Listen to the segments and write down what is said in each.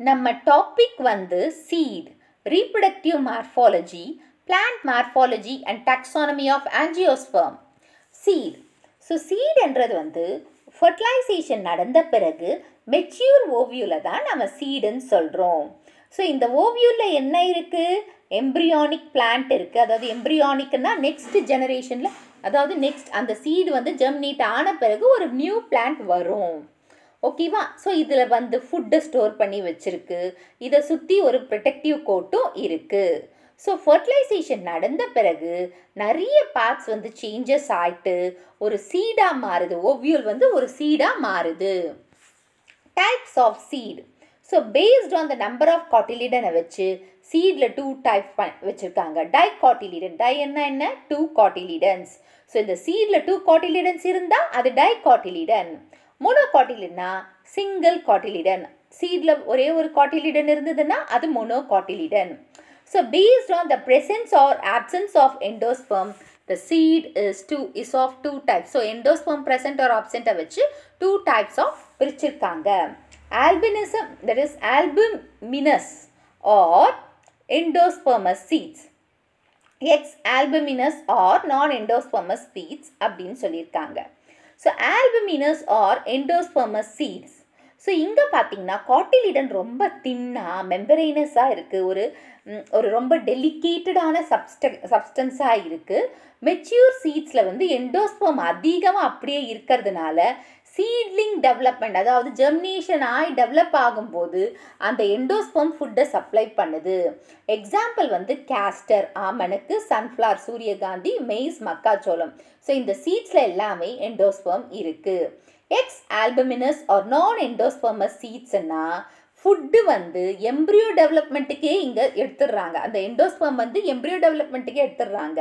நம்ம டாபிக் வந்து seed reproductive morphology plant morphology and taxonomy of angiosperm seed so சீடுன்றது வந்து fertilization நடந்த பிறகு மெச்சூர் ஓவியூவில் தான் நம்ம சீடுன்னு சொல்கிறோம் ஸோ இந்த ஓவியூவில் என்ன இருக்குது எம்ப்ரியானிக் பிளான்ட் இருக்குது அதாவது எம்ப்ரியானிக்னா நெக்ஸ்ட் ஜெனரேஷனில் அதாவது நெக்ஸ்ட் அந்த சீடு வந்து ஜெர்மினேட் ஆன பிறகு ஒரு நியூ பிளான்ட் வரும். ஓகேவா ஸோ இதில் வந்து ஃபுட்டை ஸ்டோர் பண்ணி வச்சுருக்கு. இதை சுற்றி ஒரு ப்ரொடெக்டிவ் கோட்டும் இருக்குது ஸோ ஃபர்டிலைசேஷன் நடந்த பிறகு நிறைய பார்ட்ஸ் வந்து சேஞ்சஸ் ஆகிட்டு ஒரு சீடாக மாறுது. ஓவியூல் வந்து ஒரு சீடாக மாறுது. Types of seed so based on the number of காட்டிலிடனை வச்சு சீடில் டூ டைப் ப வச்சுருக்காங்க. டை காட்டிலிடன் டை என்ன? என்ன டூ காட்டிலிடன்ஸ் ஸோ இந்த சீடில் டூ காட்டிலிடன்ஸ் இருந்தால் அது டை காட்டிலிடன் மோனோகாட்டிலின்னா சிங்கிள் காட்டிலிடன் சீடில் ஒரே ஒரு காட்டிலிடன் இருந்ததுன்னா அது monocotyledon so based on the presence or absence of endosperm the seed is two is of two types so endosperm present or absent வச்சு டூ டைப்ஸ் ஆஃப் பிரிச்சிருக்காங்க albinism that is albuminous or endospermous seeds exalbuminous or non endospermous seeds அப்படின்னு சொல்லியிருக்காங்க so albuminous or endospermous seeds so இங்கே பார்த்தீங்கன்னா cotyledon ரொம்ப தின்னாக மெம்பரைனஸாக இருக்குது ஒரு ஒரு ரொம்ப டெலிகேட்டடான சப்ஸ்ட சப்ஸ்டன்ஸாக இருக்குது மெச்சூர் சீட்ஸில் வந்து எண்டோஸ்பம் அதிகமாக அப்படியே இருக்கிறதுனால சீட்லிங் டெவலப்மெண்ட் அதாவது ஜெர்மினேஷன் ஆகி டெவலப் ஆகும்போது அந்த எண்டோஸ்பம் ஃபுட்டை சப்ளை பண்ணுது. எக்ஸாம்பிள் வந்து கேஸ்டர் ஆமனுக்கு சன்ஃப்ளவர் சூரியகாந்தி மெய்ஸ் மக்காச்சோளம். ஸோ இந்த சீட்ஸில் எல்லாமே எண்டோஸ்பம் இருக்குது எக்ஸ் ஆல்பமினஸ் ஆர் நான் எண்டோஸ்பமஸ் சீட்ஸ்னா ஃபுட்டு வந்து எம்ப்ரியோ டெவலப்மெண்ட்டுக்கே இங்கே எடுத்துடுறாங்க. அந்த எண்டோஸ்பம் வந்து எம்ப்ரியோ டெவலப்மெண்ட்டுக்கே எடுத்துடுறாங்க.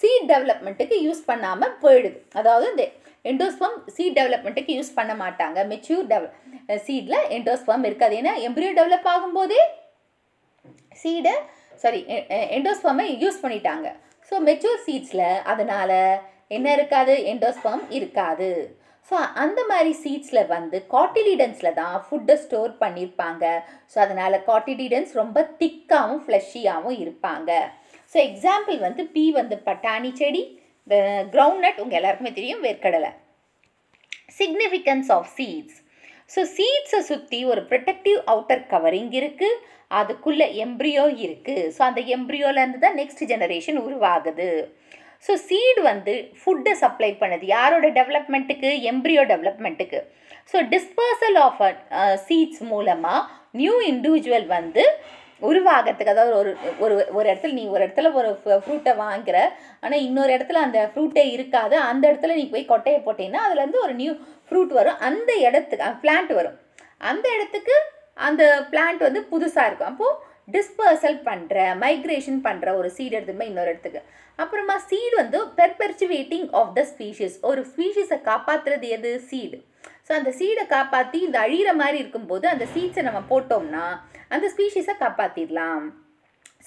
சீட் டெவலப்மெண்ட்டுக்கு யூஸ் பண்ணாமல் போயிடுது. அதாவது இந்த எண்டோஸ்பம் சீட் டெவலப்மெண்ட்டுக்கு யூஸ் பண்ண மாட்டாங்க. மெச்சூர் டெவ சீடில் எண்டோஸ்பம் இருக்காது. ஏன்னா எம்ப்ரியோ டெவலப் ஆகும்போதே சீடை சாரி எண்டோஸ்பம்மை யூஸ் பண்ணிட்டாங்க. ஸோ மெச்சூர் சீட்ஸில் அதனால் என்ன இருக்காது? எண்டோஸ்பம் இருக்காது. ஸோ அந்த மாதிரி சீட்ஸில் வந்து காட்டிலிடன்ஸில் தான் ஃபுட்டை ஸ்டோர் பண்ணியிருப்பாங்க ஸோ அதனால் காட்டிலிடன்ஸ் ரொம்ப திக்காகவும் ஃப்ளஷியாகவும் இருப்பாங்க. ஸோ எக்ஸாம்பிள் வந்து பி வந்து பட்டாணி செடி கிரவுண்ட் நட் உங்கள் எல்லாருக்குமே தெரியும் வேர்க்கடலை. சிக்னிஃபிகன்ஸ் ஆஃப் சீட்ஸ் ஸோ சீட்ஸை சுற்றி ஒரு ப்ரொடெக்டிவ் அவுட்டர் கவரிங் இருக்குது அதுக்குள்ளே எம்ப்ரியோ இருக்குது ஸோ அந்த எம்ப்ரியோலேருந்து தான் நெக்ஸ்ட் ஜெனரேஷன் உருவாகுது. ஸோ சீடு வந்து ஃபுட்டை சப்ளை பண்ணுது. யாரோட டெவலப்மெண்ட்டுக்கு எம்ப்ரியோ டெவலப்மெண்ட்டுக்கு ஸோ டிஸ்பர்சல் ஆஃப் சீட்ஸ் மூலமாக நியூ இண்டிவிஜுவல் வந்து உருவாகிறதுக்கு அதாவது ஒரு ஒரு ஒரு இடத்துல நீ ஒரு இடத்துல ஒரு ஃப்ரூட்டை வாங்குற ஆனால் இன்னொரு இடத்துல அந்த ஃப்ரூட்டே இருக்காது அந்த இடத்துல நீ போய் கொட்டையை போட்டீங்கன்னா அதுலேருந்து ஒரு நியூ ஃப்ரூட் வரும். அந்த இடத்துக்கு பிளான்ட் வரும். அந்த இடத்துக்கு அந்த பிளான்ட் வந்து புதுசாக இருக்கும். அப்போது டிஸ்பர்சல் பண்ணுற மைக்ரேஷன் பண்ணுற ஒரு சீடு எடுத்துமே இன்னொரு இடத்துக்கு. அப்புறமா சீடு வந்து பெர்பெர்ச்சுவேட்டிங் ஆஃப் த ஸ்பீஷிஸ் ஒரு ஸ்பீஷிஸை காப்பாற்றுறது எது? சீடு. ஸோ அந்த சீடை காப்பாற்றி இந்த அழிகிற மாதிரி இருக்கும்போது அந்த சீட்ஸை நம்ம போட்டோம்னா அந்த ஸ்பீஷீஸை காப்பாற்றிடலாம்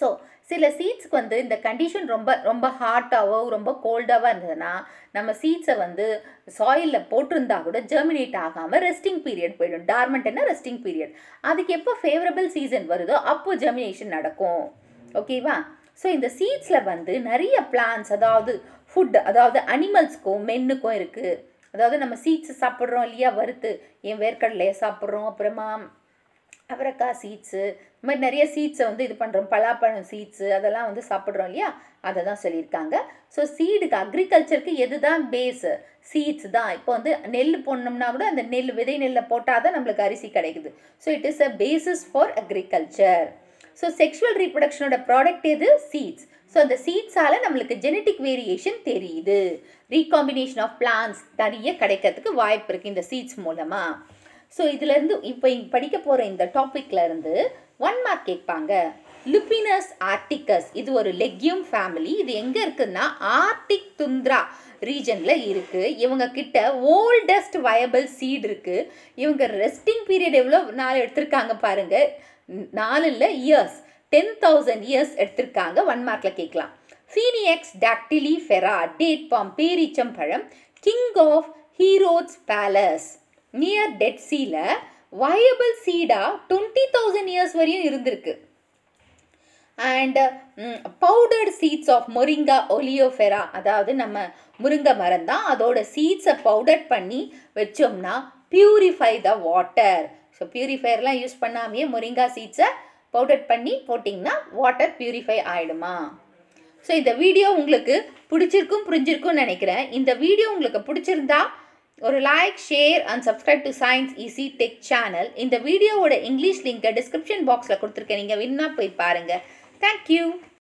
ஸோ சில சீட்ஸ்க்கு வந்து இந்த கண்டிஷன் ரொம்ப ரொம்ப ஹாட்டாவோ ரொம்ப கோல்டாவோ இருந்ததுன்னா நம்ம சீட்ஸை வந்து சாயிலில் போட்டிருந்தா கூட ஜெர்மினேட் ஆகாமல் ரெஸ்டிங் பீரியட் போயிடும். டார்மெண்ட்னா ரெஸ்டிங் பீரியட் அதுக்கு எப்போ ஃபேவரபிள் சீசன் வருதோ அப்போ ஜெர்மினேஷன் நடக்கும். ஓகேவா ஸோ இந்த சீட்ஸில் வந்து நிறைய பிளான்ஸ் அதாவது ஃபுட் அதாவது அனிமல்ஸ்க்கும் மென்னுக்கும் இருக்குது அதாவது நம்ம சீட்ஸ் சாப்பிட்றோம் இல்லையா வறுத்து என் வேர்க்கடலையை சாப்பிட்றோம் அப்புறமா அவரைக்காய் சீட்ஸு இந்த மாதிரி நிறைய சீட்ஸை வந்து இது பண்ணுறோம் பலாப்பழம் சீட்ஸு அதெல்லாம் வந்து சாப்பிட்றோம் இல்லையா? அதை தான் சொல்லியிருக்காங்க. ஸோ சீடுக்கு அக்ரிகல்ச்சருக்கு எது தான் பேஸு சீட்ஸ் தான். இப்போ வந்து நெல் போடணும்னா கூட அந்த நெல் விதை நெல்லை போட்டால் தான் நம்மளுக்கு அரிசி கிடைக்குது. So it is a basis for agriculture so sexual ரீப்ரொடக்ஷனோட product எது? சீட்ஸ் ஸோ அந்த சீட்ஸால் நம்மளுக்கு ஜெனட்டிக் வேரியேஷன் தெரியுது. ரீகாம்பினேஷன் ஆஃப் பிளான்ஸ் நிறைய கிடைக்கிறதுக்கு வாய்ப்பு இருக்குது இந்த சீட்ஸ் மூலமாக ஸோ இதுலேருந்து இப்போ படிக்க போகிற இந்த டாப்பிக்லேருந்து ஒன் மார்க் கேட்பாங்க. லுப்பினஸ் ஆர்டிகஸ் இது ஒரு லெக்யூம் ஃபேமிலி இது எங்கே இருக்குதுன்னா ஆர்டிக் துந்த்ரா ரீஜனில் இருக்குது இவங்க கிட்ட ஓல்டஸ்ட் வயபிள் சீட் இருக்குது இவங்க ரெஸ்டிங் பீரியட் எவ்வளோ நாள் எடுத்திருக்காங்க பாருங்கள் நாலு இல்லை இயர்ஸ் டென் தௌசண்ட் இயர்ஸ் எடுத்திருக்காங்க. ஒன் மார்க்கில் கேட்கலாம். Phoenix dactylifera date palm பேரீச்சம் பழம் king of Herod's palace near dead sea viable சீடாக twenty thousand years வரையும் இருந்திருக்கு. And powdered seeds of Moringa oleifera அதாவது நம்ம முருங்கை மரம் தான். அதோட சீட்ஸை பவுடர் பண்ணி வச்சோம்னா பியூரிஃபை த வாட்டர் ஸோ பியூரிஃபையர்லாம் யூஸ் பண்ணாமையே முருங்கா சீட்ஸை பவுடர் பண்ணி போட்டிங்கன்னா வாட்டர் பியூரிஃபை ஆகிடுமா ஸோ இந்த வீடியோ உங்களுக்கு பிடிச்சிருக்கும் புரிஞ்சிருக்கும்னு நினைக்கிறேன். இந்த வீடியோ உங்களுக்கு பிடிச்சிருந்தா ஒரு like share and subscribe to science easy tech channel இந்த வீடியோவோட இங்கிலீஷ் லிங்கை டிஸ்கிரிப்ஷன் பாக்ஸில் கொடுத்துருக்கேன். நீங்கள் வின்னா போய் பாருங்கள் தேங்க்யூ